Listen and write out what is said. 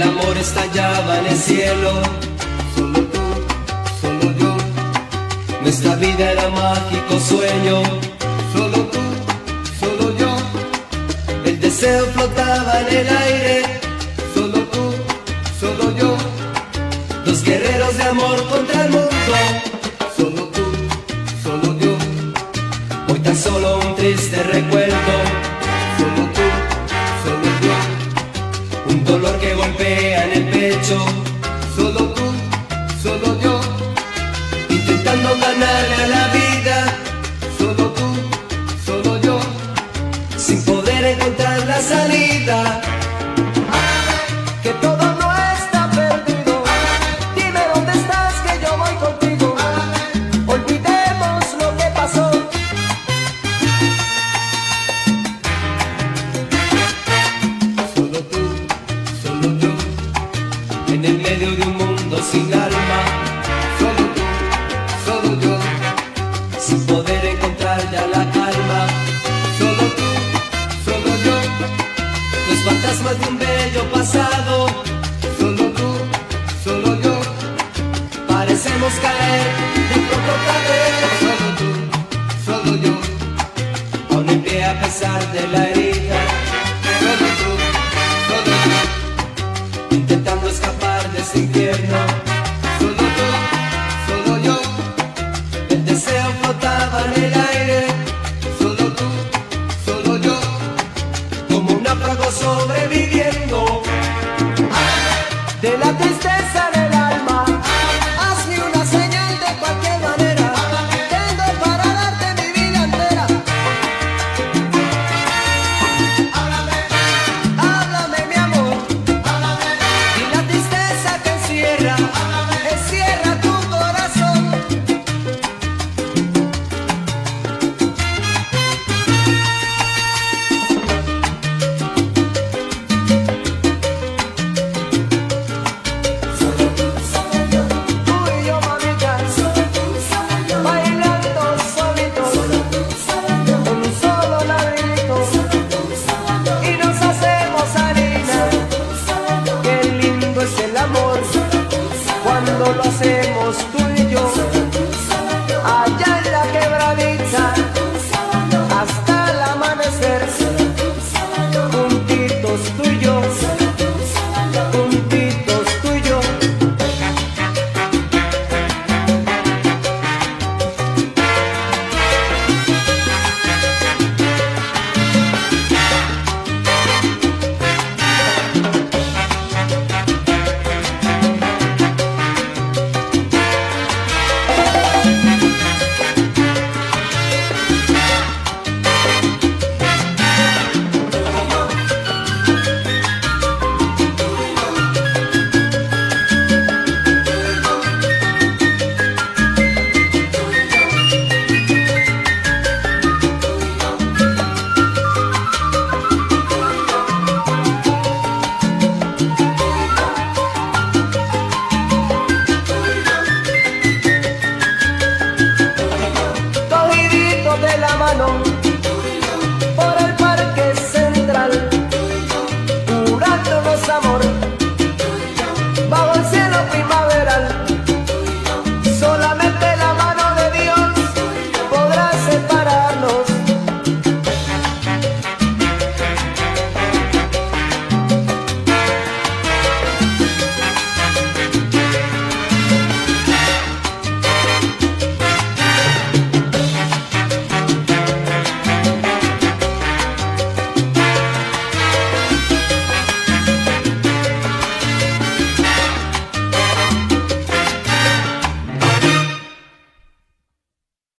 El amor estallaba en el cielo. Solo tú, solo yo. Nuestra vida era mágico sueño. Solo tú, solo yo. El deseo flotaba en el aire. Solo tú, solo yo. Dos guerreros de amor la vida. Solo tú, solo yo. Sin poder encontrar la salida. Que todo no está perdido. Dime dónde estás, que yo voy contigo. Olvidemos lo que pasó. Solo tú, solo yo, en el medio de un mundo sin alma. Sin poder encontrar ya la calma. Solo tú, solo yo, los fantasmas de un bello pasado. Solo tú, solo yo, parecemos caer de pronto De la tristeza del lo hacemos tú long